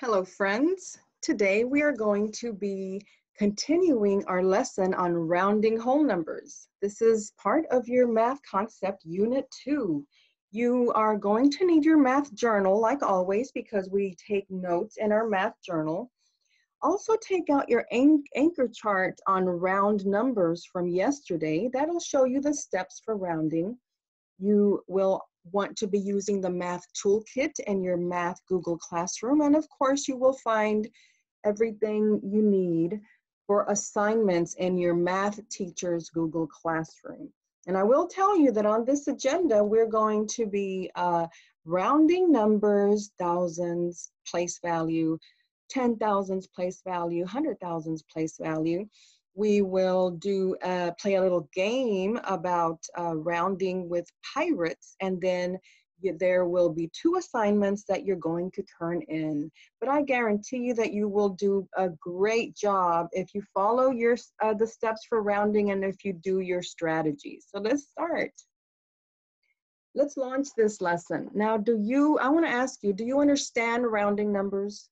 Hello friends. Today we are going to be continuing our lesson on rounding whole numbers. This is part of your math concept unit two. You are going to need your math journal like always because we take notes in our math journal. Also take out your anchor chart on round numbers from yesterday. That'll show you the steps for rounding. You will want to be using the math toolkit in your math Google Classroom. And of course, you will find everything you need for assignments in your math teacher's Google Classroom. And I will tell you that on this agenda, we're going to be uh, rounding numbers, thousands, place value, 10 thousands place value, 100 thousands place value we will do uh, play a little game about uh, rounding with pirates and then you, there will be two assignments that you're going to turn in. But i guarantee you that you will do a great job if you follow your uh, the steps for rounding and if you do your strategies. So let's start. Let's launch this lesson. Now do you i want to ask you do you understand rounding numbers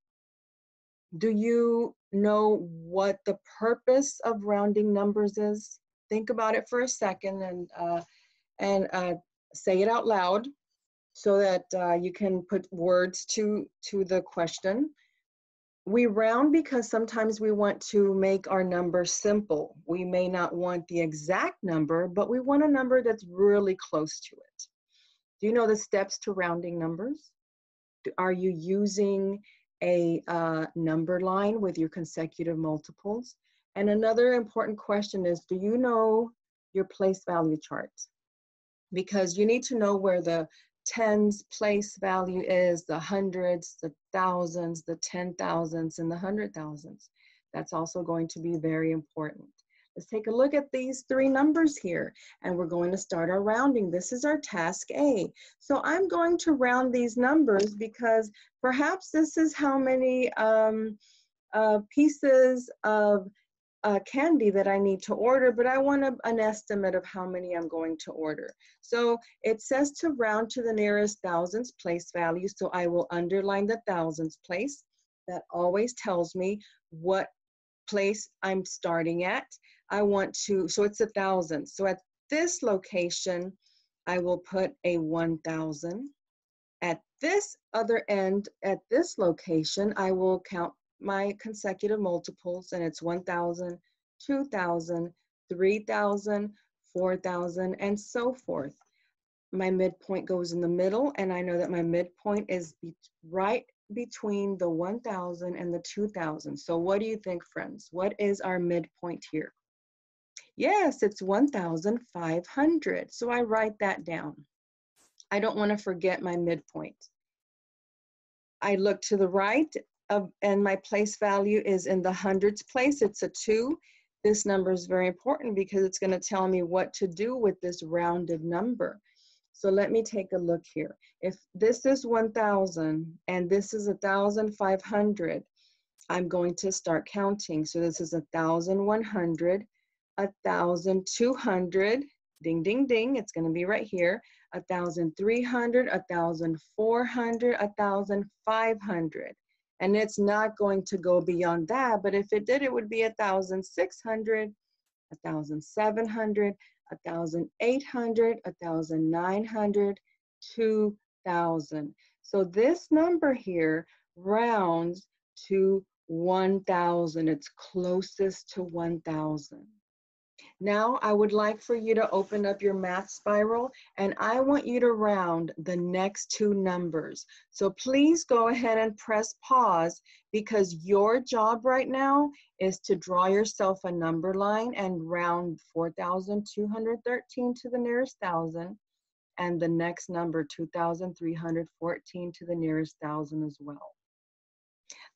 do you know what the purpose of rounding numbers is? Think about it for a second and, uh, and uh, say it out loud so that uh, you can put words to, to the question. We round because sometimes we want to make our number simple. We may not want the exact number, but we want a number that's really close to it. Do you know the steps to rounding numbers? Are you using a uh, number line with your consecutive multiples. And another important question is, do you know your place value chart? Because you need to know where the tens place value is, the hundreds, the thousands, the ten thousands, and the hundred thousands. That's also going to be very important. Let's take a look at these three numbers here, and we're going to start our rounding. This is our task A. So I'm going to round these numbers because perhaps this is how many um, uh, pieces of uh, candy that I need to order, but I want a, an estimate of how many I'm going to order. So it says to round to the nearest thousands place value, so I will underline the thousands place. That always tells me what place I'm starting at. I want to, so it's a thousand. So at this location, I will put a 1,000. At this other end, at this location, I will count my consecutive multiples and it's 1,000, 2,000, 3,000, 4,000, and so forth. My midpoint goes in the middle and I know that my midpoint is be right between the 1,000 and the 2,000. So what do you think, friends? What is our midpoint here? Yes, it's 1,500. So I write that down. I don't want to forget my midpoint. I look to the right of, and my place value is in the hundreds place. It's a two. This number is very important because it's going to tell me what to do with this rounded number. So let me take a look here. If this is 1,000 and this is 1,500, I'm going to start counting. So this is 1,100, a thousand two hundred, ding, ding, ding, it's gonna be right here, a thousand three hundred, a thousand four hundred, a thousand five hundred. And it's not going to go beyond that, but if it did, it would be a thousand six hundred, a thousand seven hundred, a thousand eight hundred, a thousand nine hundred, two thousand. So this number here rounds to 1,000. It's closest to 1,000. Now I would like for you to open up your math spiral and I want you to round the next two numbers. So please go ahead and press pause because your job right now is to draw yourself a number line and round 4,213 to the nearest thousand and the next number 2,314 to the nearest thousand as well.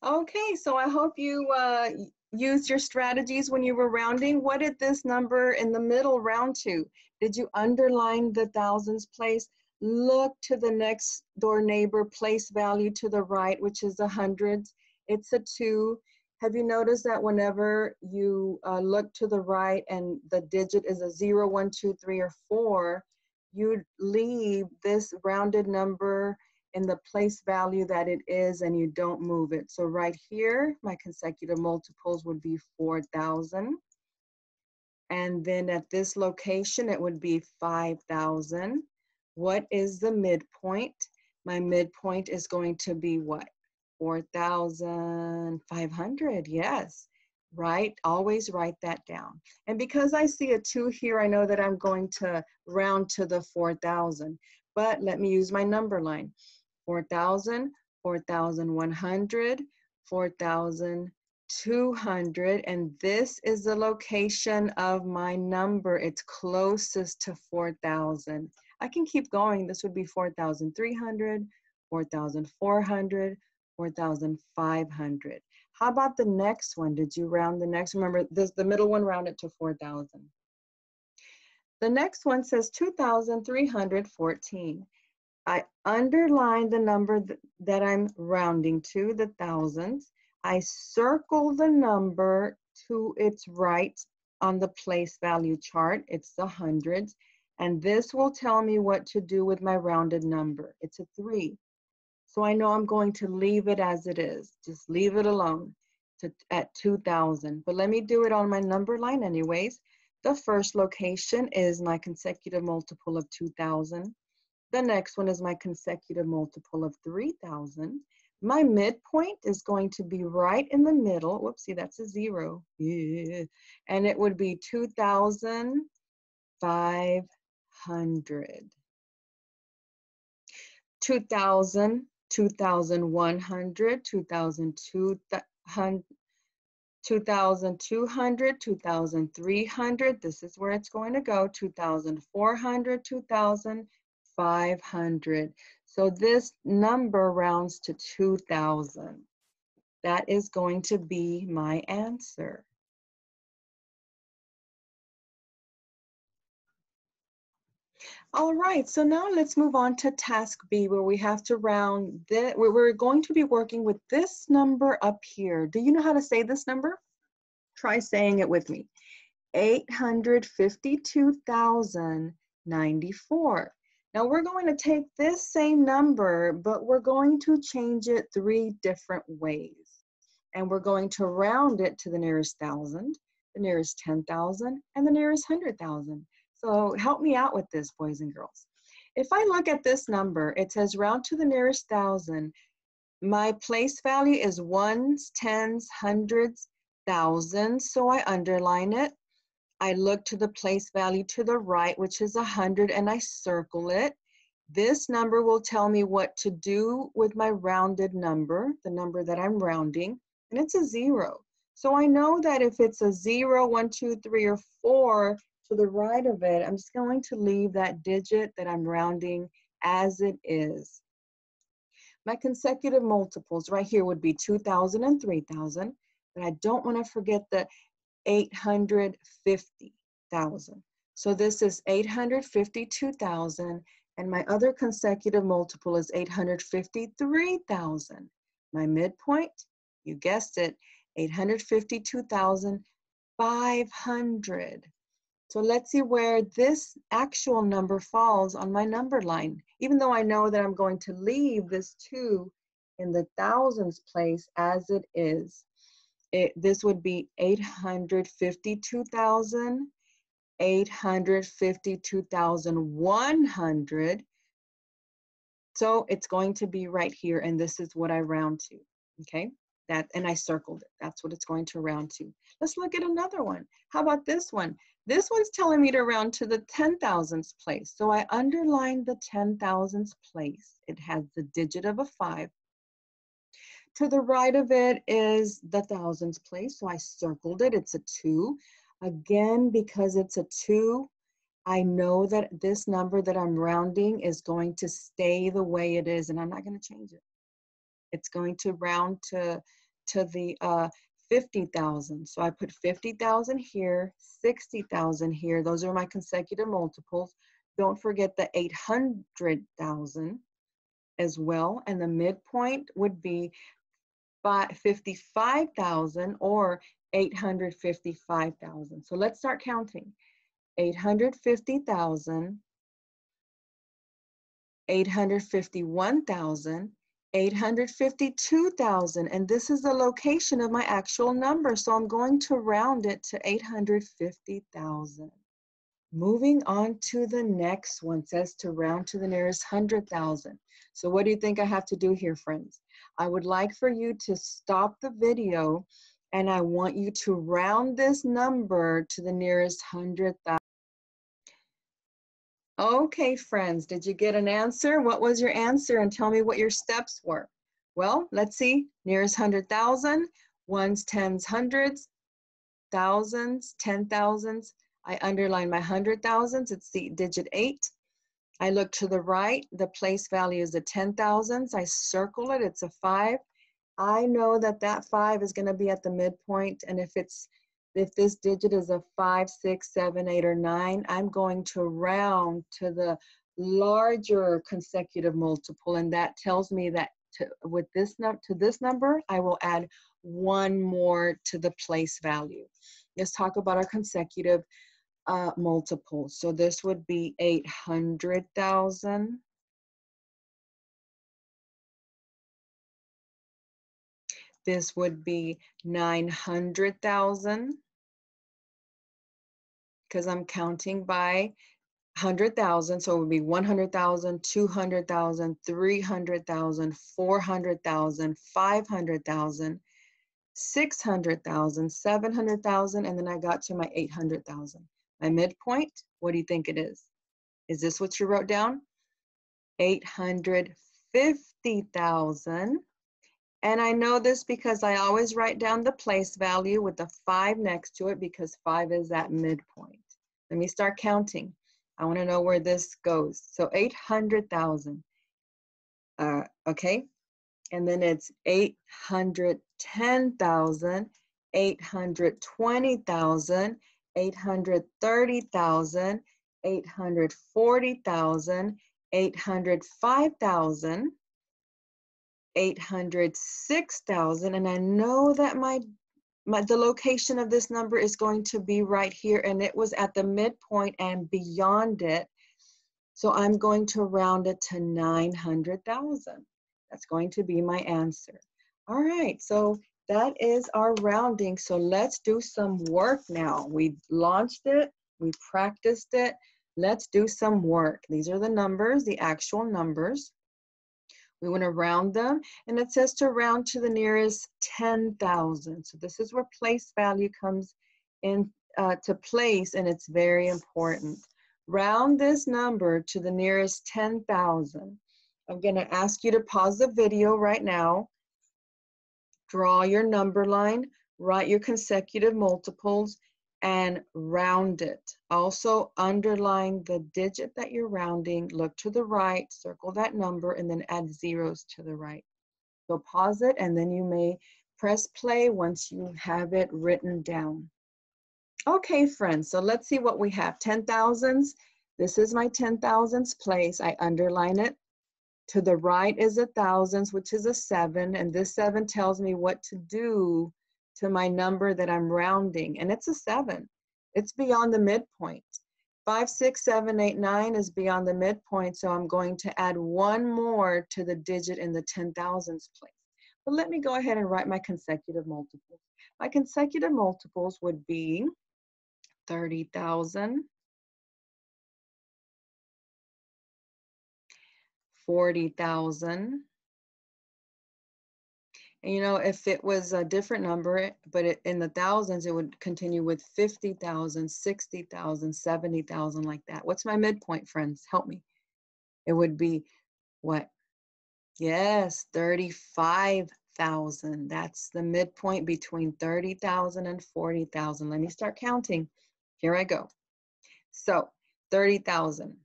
Okay, so I hope you uh, used your strategies when you were rounding. What did this number in the middle round to? Did you underline the thousands place? Look to the next door neighbor place value to the right, which is the hundreds. It's a two. Have you noticed that whenever you uh, look to the right and the digit is a zero, one, two, three, or four, you leave this rounded number in the place value that it is and you don't move it. So right here, my consecutive multiples would be 4,000. And then at this location, it would be 5,000. What is the midpoint? My midpoint is going to be what? 4,500, yes, right? Always write that down. And because I see a two here, I know that I'm going to round to the 4,000. But let me use my number line. 4,000, 4,100, 4,200, and this is the location of my number. It's closest to 4,000. I can keep going. This would be 4,300, 4,400, 4,500. How about the next one? Did you round the next? Remember, this the middle one rounded to 4,000. The next one says 2,314. I underline the number th that I'm rounding to, the thousands. I circle the number to its right on the place value chart. It's the hundreds. And this will tell me what to do with my rounded number. It's a three. So I know I'm going to leave it as it is. Just leave it alone to, at 2000. But let me do it on my number line anyways. The first location is my consecutive multiple of 2000. The next one is my consecutive multiple of 3000. My midpoint is going to be right in the middle. Whoopsie, that's a zero. Yeah. And it would be 2,500. 2,000, 2,100, 2,200, 2,200, 2,300. This is where it's going to go. 2,400, 2,000. 500. So this number rounds to 2,000. That is going to be my answer. All right, so now let's move on to task B where we have to round, that we're going to be working with this number up here. Do you know how to say this number? Try saying it with me. 852,094. Now we're going to take this same number, but we're going to change it three different ways. And we're going to round it to the nearest thousand, the nearest 10,000, and the nearest 100,000. So help me out with this, boys and girls. If I look at this number, it says round to the nearest thousand. My place value is ones, tens, hundreds, thousands, so I underline it. I look to the place value to the right, which is 100, and I circle it. This number will tell me what to do with my rounded number, the number that I'm rounding, and it's a zero. So I know that if it's a zero, one, two, three, or four to the right of it, I'm just going to leave that digit that I'm rounding as it is. My consecutive multiples right here would be 2,000 and 3,000, but I don't want to forget the 850,000. So this is 852,000 and my other consecutive multiple is 853,000. My midpoint, you guessed it, 852,500. So let's see where this actual number falls on my number line. Even though I know that I'm going to leave this two in the thousands place as it is it, this would be 852,000, 852,100. So it's going to be right here, and this is what I round to, okay? That, and I circled it. That's what it's going to round to. Let's look at another one. How about this one? This one's telling me to round to the 10,000s place. So I underlined the 10,000s place. It has the digit of a five. To the right of it is the thousands place, so I circled it. It's a two. Again, because it's a two, I know that this number that I'm rounding is going to stay the way it is, and I'm not going to change it. It's going to round to, to the uh, 50,000. So I put 50,000 here, 60,000 here. Those are my consecutive multiples. Don't forget the 800,000 as well. And the midpoint would be 55,000 or 855,000. So let's start counting. 850,000, 851,000, 852,000, and this is the location of my actual number, so I'm going to round it to 850,000. Moving on to the next one, says to round to the nearest 100,000. So what do you think I have to do here, friends? I would like for you to stop the video and I want you to round this number to the nearest 100,000. Okay, friends, did you get an answer? What was your answer? And tell me what your steps were. Well, let's see. Nearest 100,000, ones, tens, hundreds, thousands, ten thousands. I underline my hundred thousands. It's the digit eight. I look to the right. The place value is the ten thousands. I circle it. It's a five. I know that that five is going to be at the midpoint. And if it's if this digit is a five, six, seven, eight, or nine, I'm going to round to the larger consecutive multiple. And that tells me that to, with this to this number, I will add one more to the place value. Let's talk about our consecutive uh, multiples. So this would be 800,000. This would be 900,000 because I'm counting by 100,000. So it would be 100,000, 200,000, 300,000, 400,000, 500,000, 600,000, 700,000, and then I got to my 800,000. My midpoint, what do you think it is? Is this what you wrote down? 850,000 and I know this because I always write down the place value with the five next to it because five is that midpoint. Let me start counting. I want to know where this goes. So 800,000. Uh, okay. And then it's 810,000, 820,000, 830,000, 840,000, 805,000, 806,000 and I know that my my the location of this number is going to be right here and it was at the midpoint and beyond it. So I'm going to round it to 900,000 that's going to be my answer. All right so that is our rounding so let's do some work now we launched it we practiced it let's do some work these are the numbers the actual numbers we want to round them, and it says to round to the nearest 10,000. So this is where place value comes in uh, to place, and it's very important. Round this number to the nearest 10,000. I'm going to ask you to pause the video right now, draw your number line, write your consecutive multiples, and round it. Also underline the digit that you're rounding, look to the right, circle that number, and then add zeros to the right. So pause it and then you may press play once you have it written down. Okay, friends, so let's see what we have. 10,000s. This is my 10,000s place. I underline it. To the right is a thousands, which is a seven, and this seven tells me what to do to my number that I'm rounding, and it's a seven. It's beyond the midpoint. Five, six, seven, eight, nine is beyond the midpoint, so I'm going to add one more to the digit in the 10 thousands place. But let me go ahead and write my consecutive multiples. My consecutive multiples would be 30,000, 40,000, and, you know, if it was a different number, but it, in the thousands, it would continue with 50,000, 60,000, 70,000 like that. What's my midpoint, friends? Help me. It would be what? Yes, 35,000. That's the midpoint between 30,000 and 40,000. Let me start counting. Here I go. So 30,000,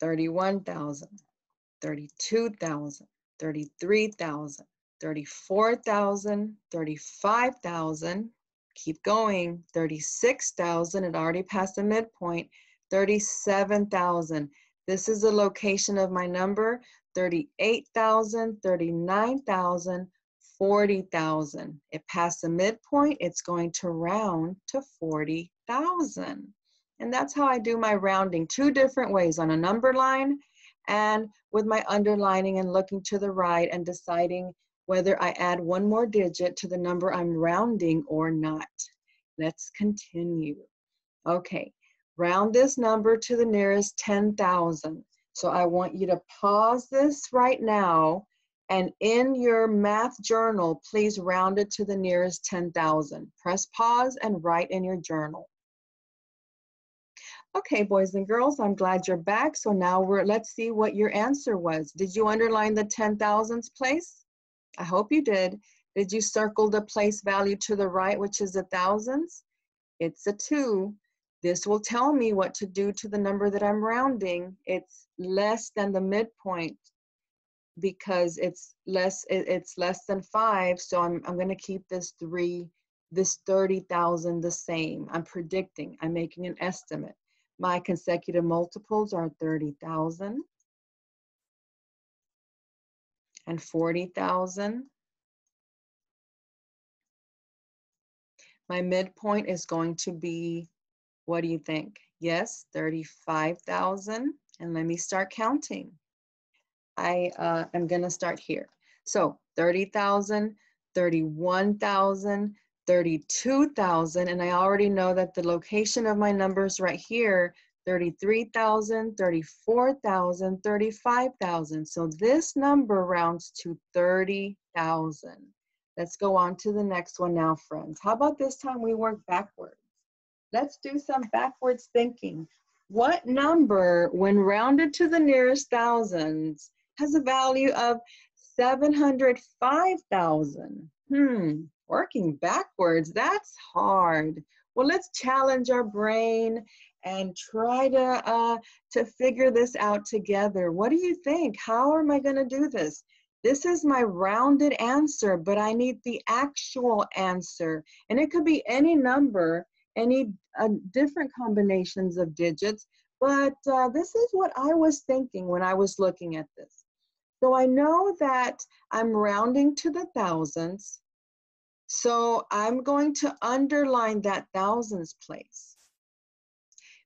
31,000, 32,000, 33,000, 34,000, 35,000, keep going, 36,000, it already passed the midpoint, 37,000. This is the location of my number, 38,000, 39,000, 40,000. It passed the midpoint, it's going to round to 40,000. And that's how I do my rounding, two different ways, on a number line and with my underlining and looking to the right and deciding whether I add one more digit to the number I'm rounding or not. Let's continue. Okay, round this number to the nearest 10,000. So I want you to pause this right now and in your math journal, please round it to the nearest 10,000. Press pause and write in your journal. Okay, boys and girls, I'm glad you're back. So now we're, let's see what your answer was. Did you underline the 10,000s place? I hope you did. Did you circle the place value to the right, which is the thousands? It's a two. This will tell me what to do to the number that I'm rounding. It's less than the midpoint because it's less it's less than five. So I'm I'm gonna keep this three, this 30,000 the same. I'm predicting, I'm making an estimate. My consecutive multiples are 30,000 and 40,000. My midpoint is going to be, what do you think? Yes, 35,000. And let me start counting. I uh, am going to start here. So 30,000, 31,000, 32,000, and I already know that the location of my numbers right here, 33,000, 34,000, 35,000. So this number rounds to 30,000. Let's go on to the next one now, friends. How about this time we work backwards? Let's do some backwards thinking. What number, when rounded to the nearest thousands, has a value of 705,000? Hmm, Working backwards, that's hard. Well, let's challenge our brain and try to uh, to figure this out together. What do you think? How am I going to do this? This is my rounded answer, but I need the actual answer. And it could be any number, any uh, different combinations of digits, but uh, this is what I was thinking when I was looking at this. So I know that I'm rounding to the thousands. So I'm going to underline that thousands place.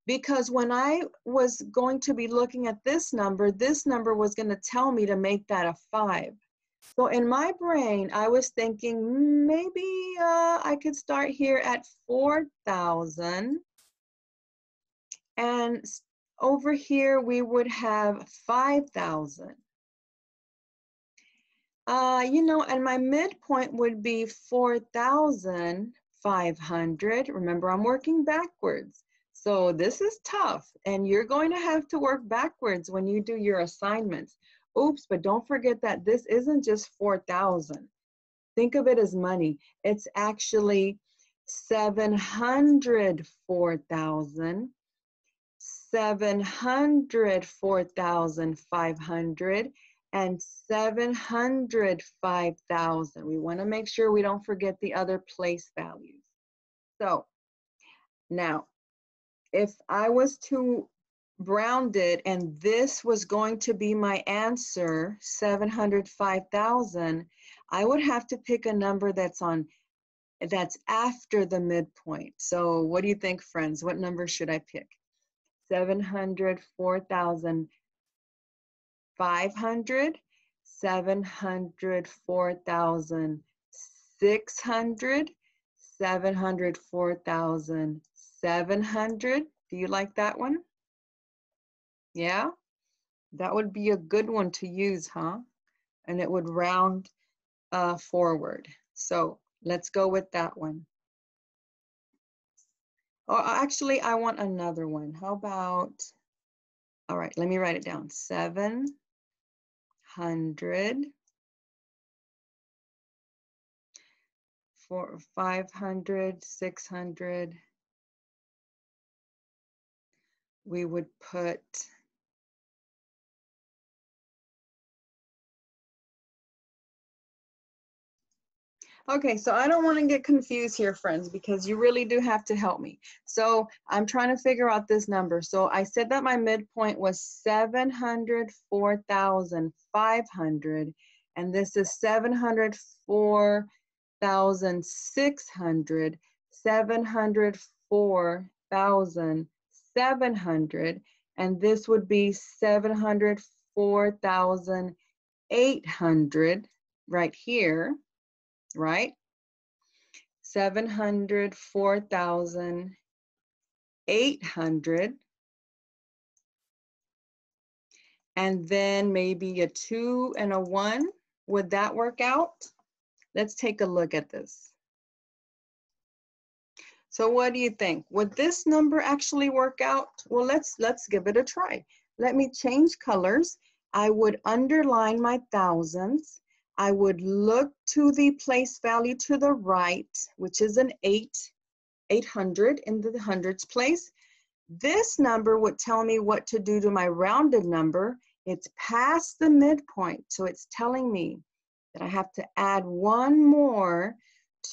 Because when I was going to be looking at this number, this number was going to tell me to make that a five. So in my brain, I was thinking maybe uh, I could start here at 4,000. And over here, we would have 5,000. Uh, you know, and my midpoint would be 4,500. Remember, I'm working backwards. So this is tough, and you're going to have to work backwards when you do your assignments. Oops, but don't forget that this isn't just 4,000. Think of it as money. It's actually 704,000, 704,500, and 705,000. We want to make sure we don't forget the other place values. So now, if I was to round it and this was going to be my answer, 705,000, I would have to pick a number that's on that's after the midpoint. So what do you think, friends? What number should I pick? 704,000 500, 704,600, 704,700. Do you like that one? Yeah? That would be a good one to use, huh? And it would round uh, forward. So let's go with that one. Oh, actually, I want another one. How about, all right, let me write it down. Seven, hundred, for 500, 600, we would put Okay, so I don't want to get confused here, friends, because you really do have to help me. So I'm trying to figure out this number. So I said that my midpoint was 704,500, and this is 704,600, 704,600. 700, and this would be 704,800 right here, right? 704,800. And then maybe a two and a one. Would that work out? Let's take a look at this. So what do you think? Would this number actually work out? Well, let's, let's give it a try. Let me change colors. I would underline my thousands. I would look to the place value to the right, which is an eight, 800 in the hundreds place. This number would tell me what to do to my rounded number. It's past the midpoint, so it's telling me that I have to add one more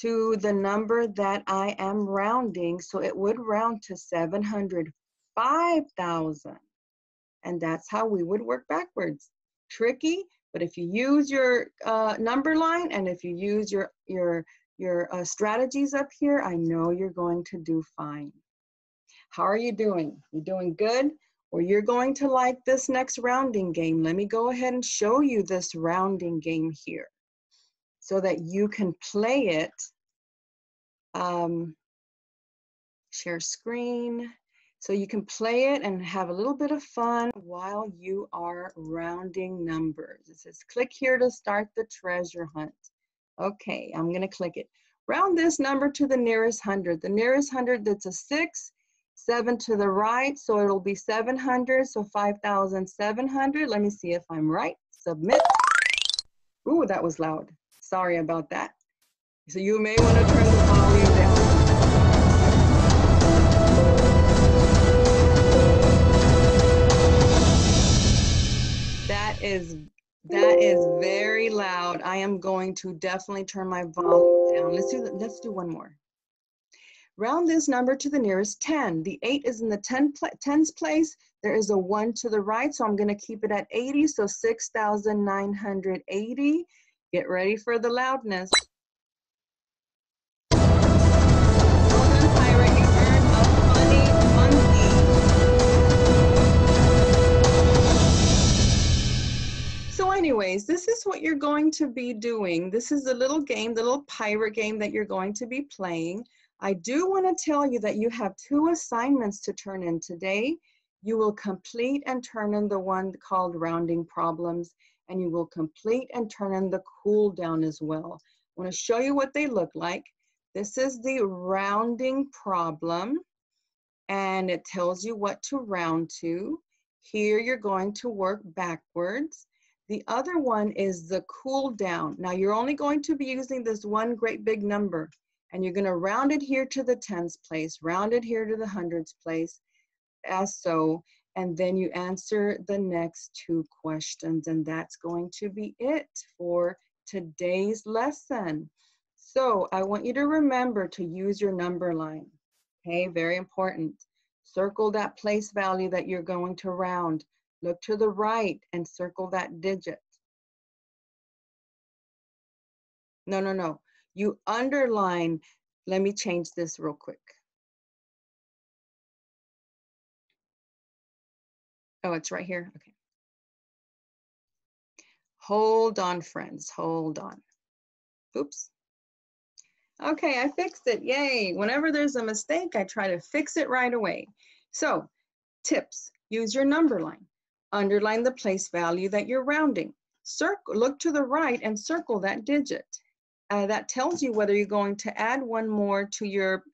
to the number that I am rounding. So it would round to 705,000. And that's how we would work backwards. Tricky, but if you use your uh, number line and if you use your, your, your uh, strategies up here, I know you're going to do fine. How are you doing? You doing good? Or you're going to like this next rounding game. Let me go ahead and show you this rounding game here so that you can play it. Um, share screen. So you can play it and have a little bit of fun while you are rounding numbers. It says click here to start the treasure hunt. Okay, I'm gonna click it. Round this number to the nearest hundred. The nearest hundred, that's a six, seven to the right, so it'll be 700, so 5,700. Let me see if I'm right. Submit. Ooh, that was loud. Sorry about that. So you may want to turn the volume down. Is that is very loud. I am going to definitely turn my volume down. Let's do let's do one more. Round this number to the nearest 10. The 8 is in the 10 pl tens place. There is a 1 to the right, so I'm going to keep it at 80, so 6,980. Get ready for the loudness. Anyways, this is what you're going to be doing. This is the little game, the little pirate game that you're going to be playing. I do want to tell you that you have two assignments to turn in today. You will complete and turn in the one called rounding problems and you will complete and turn in the cool down as well. I want to show you what they look like. This is the rounding problem and it tells you what to round to. Here you're going to work backwards. The other one is the cool down. Now you're only going to be using this one great big number and you're gonna round it here to the tens place, round it here to the hundreds place, as so, and then you answer the next two questions and that's going to be it for today's lesson. So I want you to remember to use your number line, okay, very important. Circle that place value that you're going to round. Look to the right and circle that digit. No, no, no. You underline, let me change this real quick. Oh, it's right here, okay. Hold on, friends, hold on. Oops. Okay, I fixed it, yay. Whenever there's a mistake, I try to fix it right away. So, tips, use your number line. Underline the place value that you're rounding. Circle, look to the right and circle that digit. Uh, that tells you whether you're going to add one more to your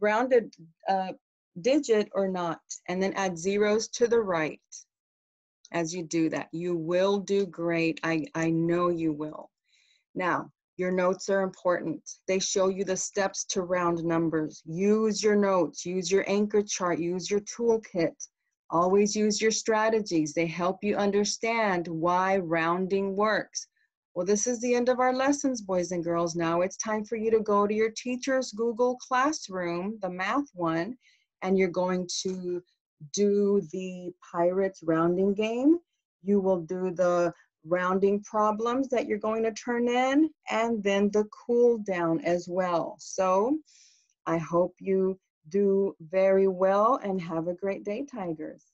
rounded uh, digit or not, and then add zeros to the right as you do that. You will do great. I, I know you will. Now, your notes are important. They show you the steps to round numbers. Use your notes, use your anchor chart, use your toolkit. Always use your strategies. They help you understand why rounding works. Well, this is the end of our lessons, boys and girls. Now it's time for you to go to your teacher's Google Classroom, the math one, and you're going to do the Pirates rounding game. You will do the rounding problems that you're going to turn in, and then the cool down as well. So I hope you do very well and have a great day, Tigers.